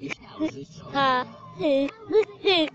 你嘿，嘿，嘿